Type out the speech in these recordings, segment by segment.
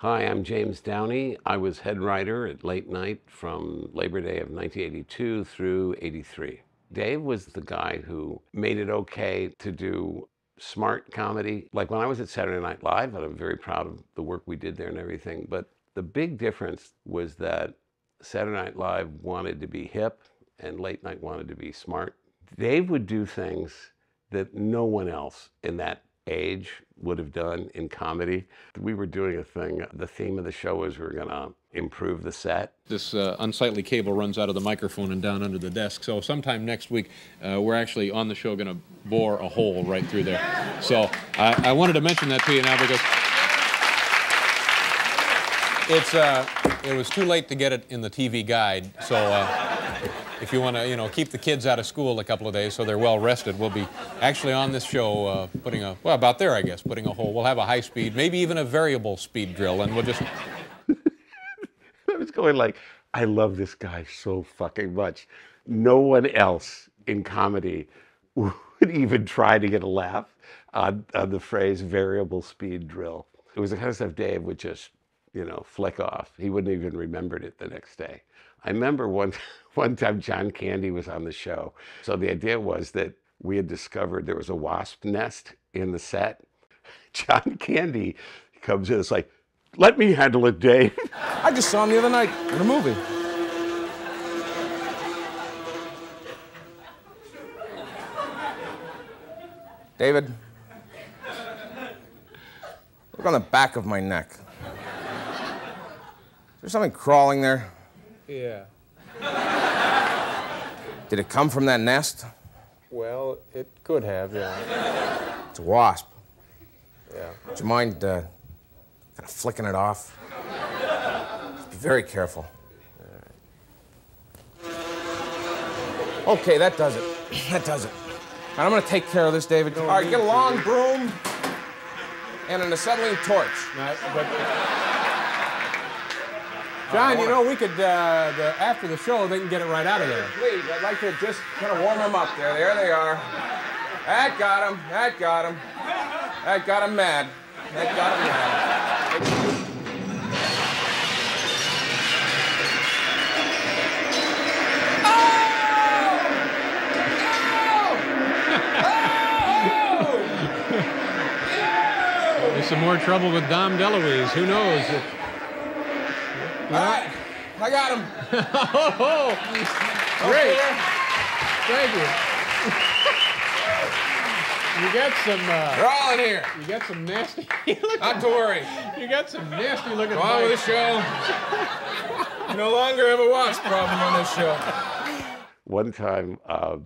Hi, I'm James Downey. I was head writer at Late Night from Labor Day of 1982 through 83. Dave was the guy who made it okay to do smart comedy. Like when I was at Saturday Night Live, and I'm very proud of the work we did there and everything, but the big difference was that Saturday Night Live wanted to be hip and Late Night wanted to be smart. Dave would do things that no one else in that age would have done in comedy. We were doing a thing, the theme of the show was we were going to improve the set. This uh, unsightly cable runs out of the microphone and down under the desk. So sometime next week, uh, we're actually on the show going to bore a hole right through there. So I, I wanted to mention that to you now because it's uh, it was too late to get it in the TV guide. So uh, if you want to, you know, keep the kids out of school a couple of days so they're well rested, we'll be actually on this show uh, putting a well about there, I guess, putting a hole. We'll have a high speed, maybe even a variable speed drill, and we'll just. I was going like, I love this guy so fucking much. No one else in comedy would even try to get a laugh on, on the phrase variable speed drill. It was the kind of stuff Dave would just you know, flick off. He wouldn't even remembered it the next day. I remember one, one time John Candy was on the show. So the idea was that we had discovered there was a wasp nest in the set. John Candy comes in, it's like, let me handle it, Dave. I just saw him the other night in a movie. David, look on the back of my neck Is there something crawling there? Yeah. Did it come from that nest? Well, it could have, yeah. It's a wasp. Yeah. Would you mind uh, kind of flicking it off? Just be very careful. Okay, that does it. That does it. And I'm gonna take care of this, David. All right, get a long broom and an acetylene torch. Right, but... John, you know, we could, uh, the, after the show, they can get it right out of there. Please, I'd like to just kind of warm them up there. There they are. That got him. That got him. That got him mad. That got him mad. There's some more trouble with Dom DeLuise. Who knows? All right, I got him. oh, great. Thank you. You got some. Uh, They're all in here. You got some nasty. Not to worry. You got some nasty looking. Go on with the show. You no longer have a wasp problem on this show. One time, uh,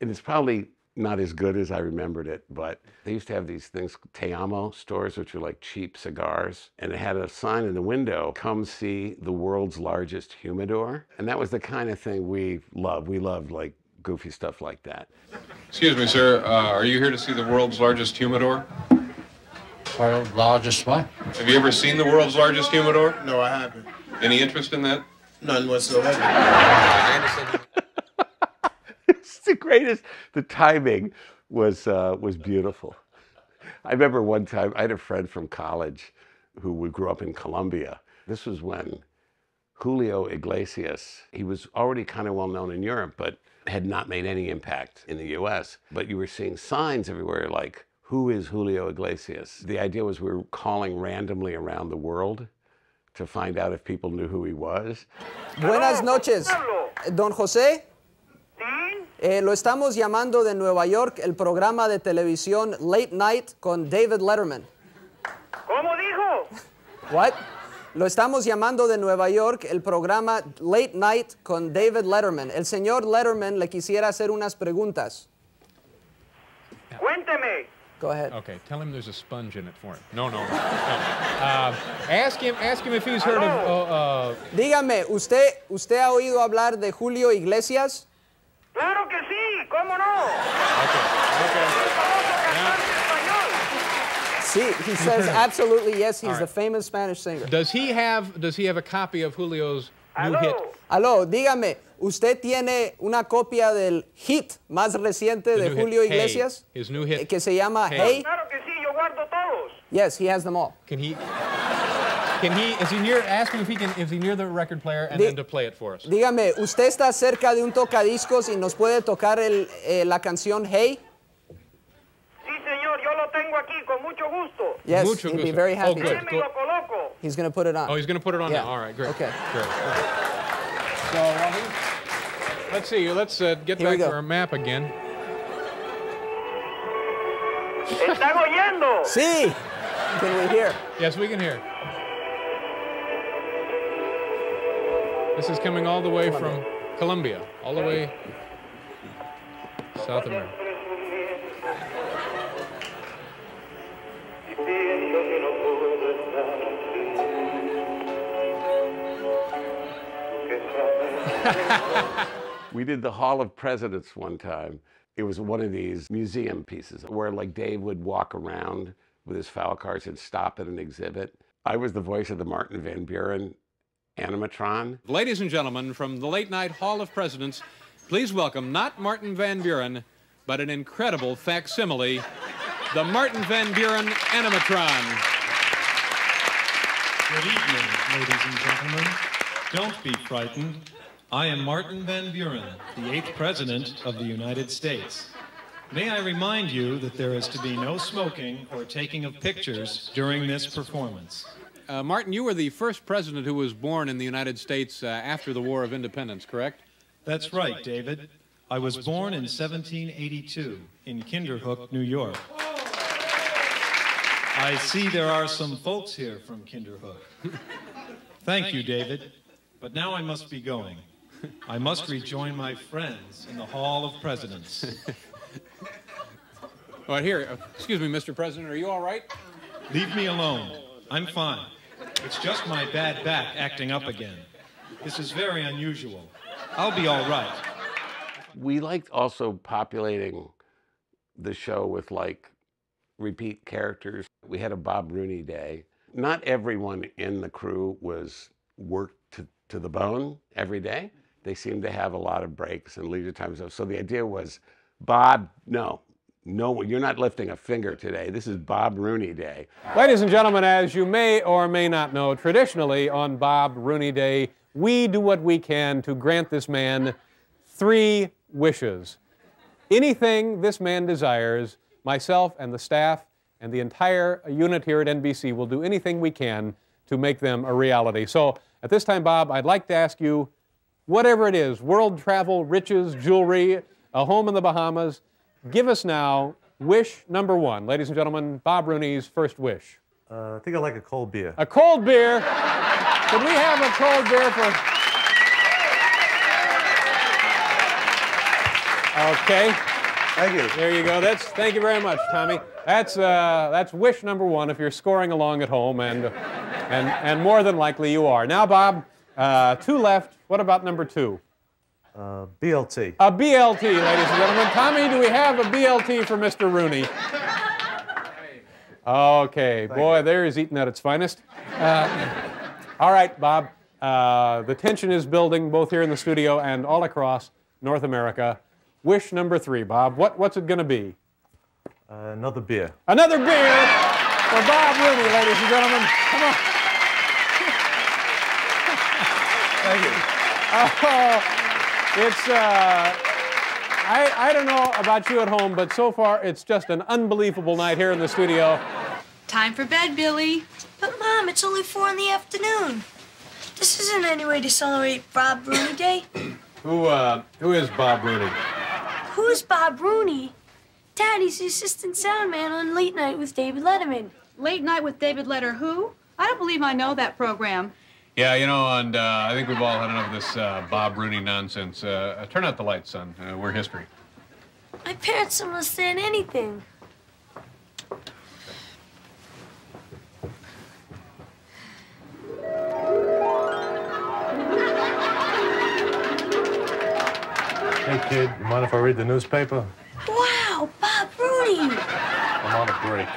and it's probably not as good as I remembered it, but they used to have these things, Te Amo stores, which were like cheap cigars. And it had a sign in the window, come see the world's largest humidor. And that was the kind of thing we loved. We loved like goofy stuff like that. Excuse me, sir. Uh, are you here to see the world's largest humidor? World's largest what? Have you ever seen the world's largest humidor? No, I haven't. Any interest in that? None whatsoever. It's the greatest. The timing was uh, was beautiful. I remember one time I had a friend from college who grew up in Colombia. This was when Julio Iglesias. He was already kind of well known in Europe, but had not made any impact in the U.S. But you were seeing signs everywhere like. Who is Julio Iglesias? The idea was we were calling randomly around the world to find out if people knew who he was. Buenas noches, don José. Eh, lo estamos llamando de Nueva York, el programa de televisión Late Night con David Letterman. ¿Cómo dijo? What? Lo estamos llamando de Nueva York, el programa Late Night con David Letterman. El señor Letterman le quisiera hacer unas preguntas. Cuénteme. Go ahead. Okay, tell him there's a sponge in it for him. No, no, no. Uh, ask him. Ask him if he's heard of. Uh, uh, Dígame, ¿usted, ¿usted ha oído hablar de Julio Iglesias? Claro que sí, ¿cómo no? Sí, he says absolutely yes. He's the famous Spanish singer. does he have? Does he have a copy of Julio's new hit? Aló, dígame, ¿usted tiene una copia del hit más reciente The de new hit, Julio Hey, Iglesias? his new hit. Eh, que se llama Hey. Hey. Claro que sí, yo guardo todos. Yes, he has them all. Can he? Can he? Is he near? Ask him if he can. Is he near the record player and Di- then to play it for us. Dígame, ¿usted está cerca de un tocadiscos y nos puede tocar el, eh, la canción Hey? Sí, señor, yo lo tengo aquí con mucho gusto. Yes, Mucho he'd be gusto. very Oh, happy good. to. Déjeme y lo coloco. He's going to put it on. Oh, he's going to put it on Yeah. now. All right, great. Okay. Great. So, let's see. Let's uh, get Here back to our map again. ¿Están oyendo? Sí. Can we hear? Yes, we can hear. This is coming all the way from Colombia, all the way South America. We did the Hall of Presidents one time. It was one of these museum pieces where like Dave would walk around with his foul cards and stop at an exhibit. I was the voice of the Martin Van Buren animatron. Ladies and gentlemen, from the Late Night Hall of Presidents, please welcome not Martin Van Buren, but an incredible facsimile, the Martin Van Buren animatron. Good evening, ladies and gentlemen. Don't be frightened. I am Martin Van Buren, the eighth President of the United States. May I remind you that there is to be no smoking or taking of pictures during this performance. Uh, Martin, you were the first president who was born in the United States uh, after the War of Independence, correct? That's right, David. I was born in 1782 in Kinderhook, New York. I see there are some folks here from Kinderhook. Thank you, David. But now I must be going. I must rejoin my friends in the Hall of Presidents. All right, here. Uh, excuse me, Mr. President, are you all right? Leave me alone. I'm fine. It's just my bad back acting up again. This is very unusual. I'll be all right. We liked also populating the show with like repeat characters. We had a Bob Rooney day. Not everyone in the crew was worked to, to the bone every day. They seemed to have a lot of breaks and leisure times. So the idea was, Bob, no, no, you're not lifting a finger today. This is Bob Rooney Day. Ladies and gentlemen, as you may or may not know, traditionally on Bob Rooney Day, we do what we can to grant this man three wishes. Anything this man desires, myself and the staff and the entire unit here at NBC will do anything we can to make them a reality. So at this time, Bob, I'd like to ask you whatever it is world travel, riches, jewelry, a home in the Bahamas give us now wish number one. Ladies and gentlemen, Bob Rooney's first wish. Uh, I think I like a cold beer. A cold beer. Can we have a cold beer for. Okay. Thank you. There you go. That's thank you very much, Tommy. That's uh, that's wish number one if you're scoring along at home, and and and more than likely you are. Now, Bob, uh, two left. What about number two? Uh, BLT. A BLT, ladies and gentlemen. Tommy, do we have a BLT for Mr. Rooney? Okay, boy, there he's eating at its finest. Uh, all right, Bob. Uh, the tension is building both here in the studio and all across North America. Wish number three, Bob. What, what's it going to be? Uh, another beer. Another beer for Bob Rooney, ladies and gentlemen. Come on. Thank you. Oh, it's, uh, I, I don't know about you at home, but so far it's just an unbelievable night here in the studio. Time for bed, Billy. But, Mom, it's only four in the afternoon. This isn't any way to celebrate Bob Rooney Day. Who, uh, who is Bob Rooney? Who's Bob Rooney? Daddy's the assistant sound man on Late Night with David Letterman. Late Night with David Letter, who? I don't believe I know that program. Yeah, you know, and uh, I think we've all had enough of this uh, Bob Rooney nonsense. Uh, uh, turn out the lights, son. Uh, we're history. My parents don't understand anything. Hey, kid, you mind if I read the newspaper? Wow, Bob Rooney! I'm on a break.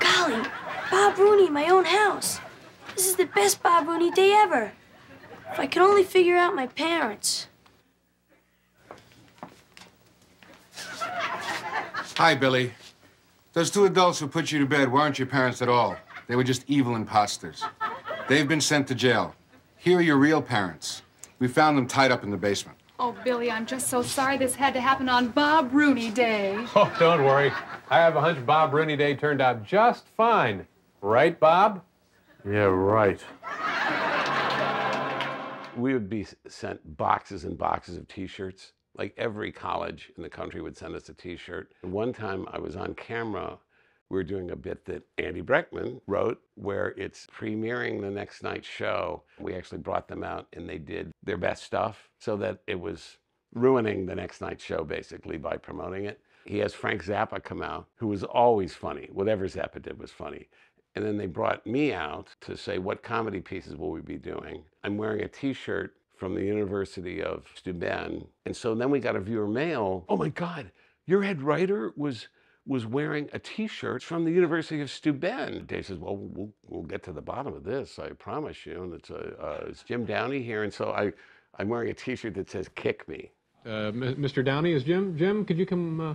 Golly, Bob Rooney in my own house. This is the best Bob Rooney day ever. If I could only figure out my parents. Hi, Billy. Those two adults who put you to bed weren't your parents at all. They were just evil imposters. They've been sent to jail. Here are your real parents. We found them tied up in the basement. Oh, Billy, I'm just so sorry this had to happen on Bob Rooney Day. Oh, don't worry. I have a hunch Bob Rooney Day turned out just fine. Right, Bob? Yeah, right. We would be sent boxes and boxes of T-shirts. Like every college in the country would send us a T-shirt. And one time I was on camera. We were doing a bit that Andy Breckman wrote, where it's premiering the next night's show. We actually brought them out and they did their best stuff, so that it was ruining the next night's show basically by promoting it. He has Frank Zappa come out, who was always funny. Whatever Zappa did was funny. And then they brought me out to say, what comedy pieces will we be doing? I'm wearing a t-shirt from the University of Steuben. And so then we got a viewer mail. Oh my God, your head writer was was wearing a t-shirt from the University of Steuben. Dave says, well, we'll, we'll get to the bottom of this, I promise you. And it's, a, uh, it's Jim Downey here. And so I, I'm wearing a t-shirt that says, kick me. Uh, Mr. Downey, is Jim? Jim, could you come? Uh...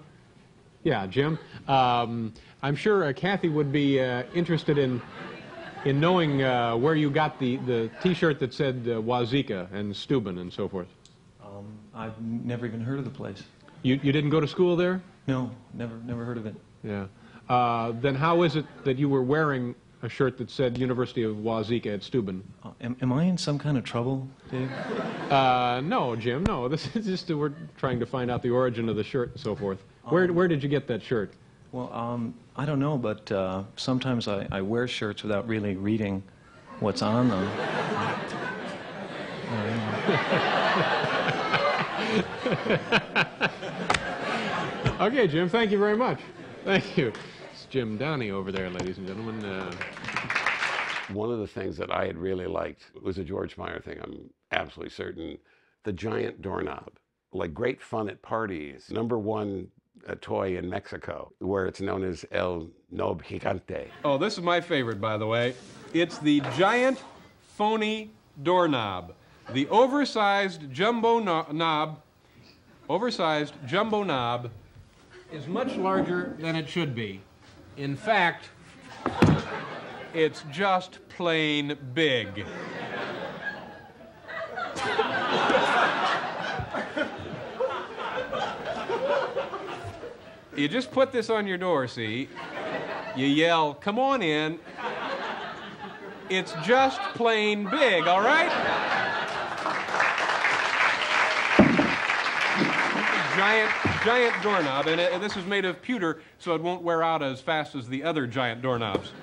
Yeah, Jim. Um, I'm sure uh, Kathy would be uh, interested in in knowing uh, where you got the, the T-shirt that said uh, Wazika and Steuben and so forth. Um, I've never even heard of the place. You you didn't go to school there? No, never, never heard of it. Yeah. Uh, then how is it that you were wearing a shirt that said University of Wazika at Steuben? Uh, am, am I in some kind of trouble, Dave? Uh, no, Jim. No, this is just we're trying to find out the origin of the shirt and so forth. Where where did you get that shirt? Well, um, I don't know, but uh, sometimes I, I wear shirts without really reading what's on them. Okay, Jim. Thank you very much. Thank you. It's Jim Downey over there, ladies and gentlemen. Uh, One of the things that I had really liked was a George Meyer thing, I'm absolutely certain. The giant doorknob. Like great fun at parties. Number one uh, toy in Mexico, where it's known as El Nob Gigante. Oh, this is my favorite, by the way. It's the giant phony doorknob. The oversized jumbo no- knob, oversized jumbo knob, is much larger than it should be. In fact, it's just plain big. You just put this on your door, see? You yell, come on in. It's just plain big, all right? Giant, giant doorknob, and, it, and this is made of pewter, so it won't wear out as fast as the other giant doorknobs.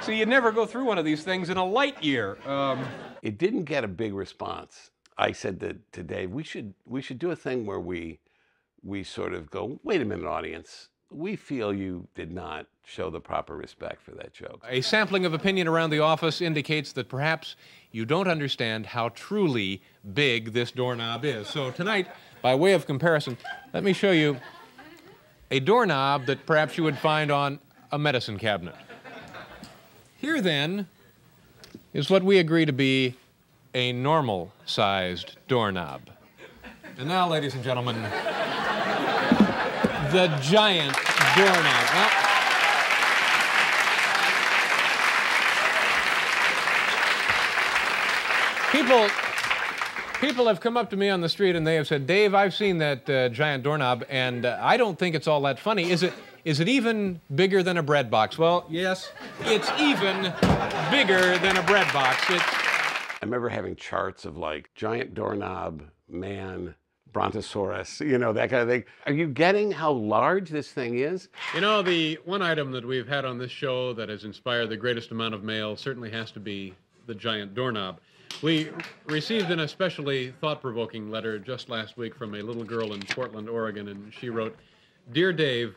See, you'd never go through one of these things in a light year. Um, It didn't get a big response. I said to, to Dave, we should we should do a thing where we we sort of go, wait a minute, audience. We feel you did not show the proper respect for that joke. A sampling of opinion around the office indicates that perhaps you don't understand how truly big this doorknob is. So tonight, by way of comparison, let me show you a doorknob that perhaps you would find on a medicine cabinet. Here then is what we agree to be a normal sized doorknob. And now, ladies and gentlemen, the giant doorknob. People people have come up to me on the street and they have said dave i've seen that uh, giant doorknob and uh, i don't think it's all that funny. Is it is it even bigger than a bread box? Well yes it's even bigger than a bread box. It's I remember having charts of like giant doorknob, man, brontosaurus, you know, that kind of thing. Are you getting how large this thing is? You know, the one item that we've had on this show that has inspired the greatest amount of mail certainly has to be the giant doorknob. We received an especially thought provoking letter just last week from a little girl in Portland, Oregon, and she wrote Dear Dave,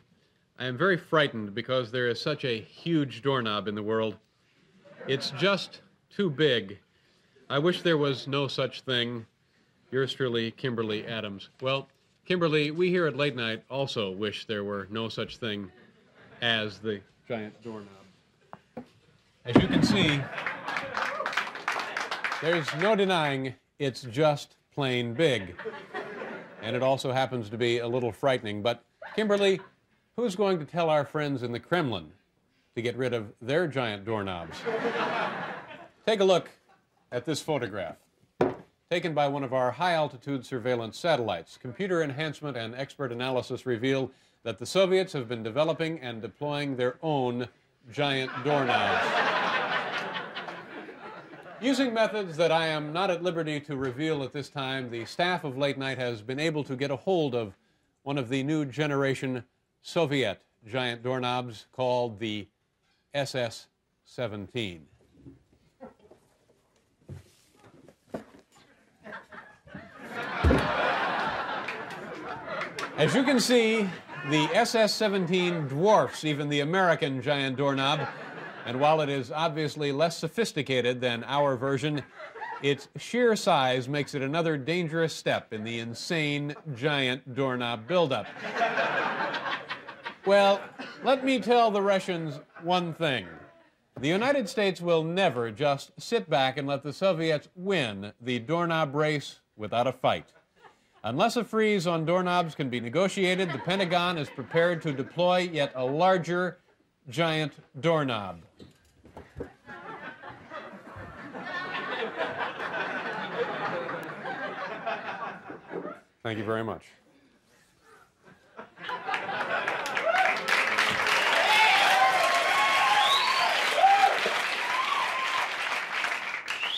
I am very frightened because there is such a huge doorknob in the world. It's just too big. I wish there was no such thing. Yours truly, Kimberly Adams. Well, Kimberly, we here at Late Night also wish there were no such thing as the giant doorknob. As you can see, there's no denying it's just plain big. And it also happens to be a little frightening. But, Kimberly, who's going to tell our friends in the Kremlin to get rid of their giant doorknobs? Take a look at this photograph taken by one of our high altitude surveillance satellites. Computer enhancement and expert analysis reveal that the Soviets have been developing and deploying their own giant doorknobs. Using methods that I am not at liberty to reveal at this time, the staff of Late Night has been able to get a hold of one of the new generation Soviet giant doorknobs called the SS 17. As you can see, the SS 17 dwarfs even the American giant doorknob. And while it is obviously less sophisticated than our version, its sheer size makes it another dangerous step in the insane giant doorknob buildup. well, let me tell the Russians one thing. The United States will never just sit back and let the Soviets win the doorknob race without a fight. Unless a freeze on doorknobs can be negotiated, the Pentagon is prepared to deploy yet a larger giant doorknob. Thank you very much.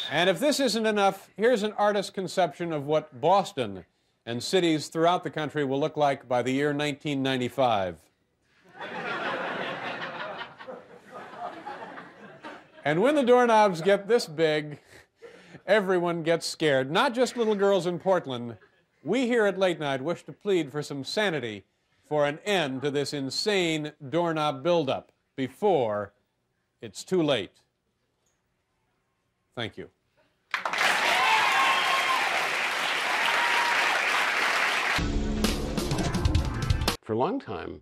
And if this isn't enough, here's an artist's conception of what Boston and cities throughout the country will look like by the year 1995. and when the doorknobs get this big, everyone gets scared. Not just little girls in Portland. We here at Late Night wish to plead for some sanity for an end to this insane doorknob buildup before it's too late. Thank you. For a long time,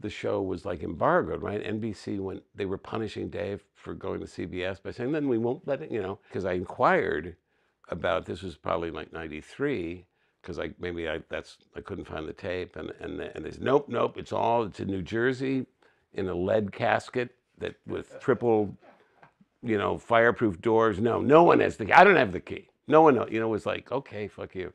the show was like embargoed, right? NBC went, they were punishing Dave for going to CBS by saying, then we won't let it, you know, because I inquired about, this was probably like 93, because I, maybe I, that's, I couldn't find the tape. And, and, and said, nope, nope, it's all, it's in New Jersey in a lead casket that with triple, you know, fireproof doors. No, no one has the key. I don't have the key. No one, you know, was like, okay, fuck you.